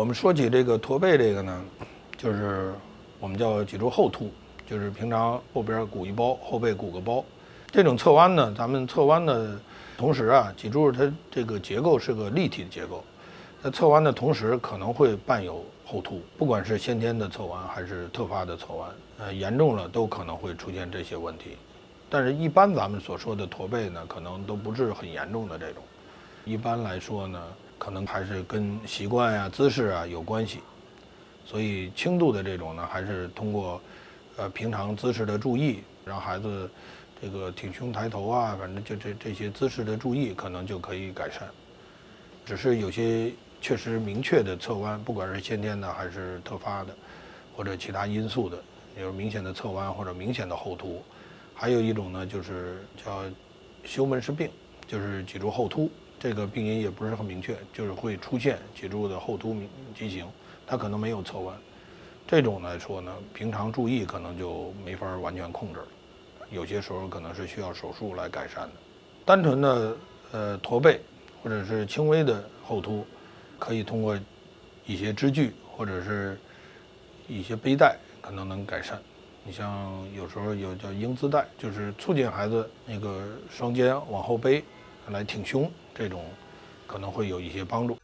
我们说起这个驼背这个呢，就是我们叫脊柱后凸，就是平常后边鼓一包，后背鼓个包。这种侧弯呢，咱们侧弯的同时啊，脊柱它这个结构是个立体的结构，在侧弯的同时可能会伴有后凸，不管是先天的侧弯还是特发的侧弯，呃，严重了都可能会出现这些问题。但是，一般咱们所说的驼背呢，可能都不是很严重的这种。一般来说呢，可能还是跟习惯呀、姿势啊有关系。所以，轻度的这种呢，还是通过呃平常姿势的注意，让孩子这个挺胸抬头啊，反正就这这些姿势的注意，可能就可以改善。只是有些确实明确的侧弯，不管是先天的还是特发的，或者其他因素的，有明显的侧弯或者明显的后凸。还有一种呢，就是叫胸闷氏病，就是脊柱后凸。这个病因也不是很明确，就是会出现脊柱的后凸畸形，它可能没有侧弯。这种来说呢，平常注意可能就没法完全控制了，有些时候可能是需要手术来改善的。单纯的呃驼背或者是轻微的后凸，可以通过一些支具或者是一些背带可能能改善。你像有时候有叫英姿带，就是促进孩子那个双肩往后背来挺胸，这种可能会有一些帮助。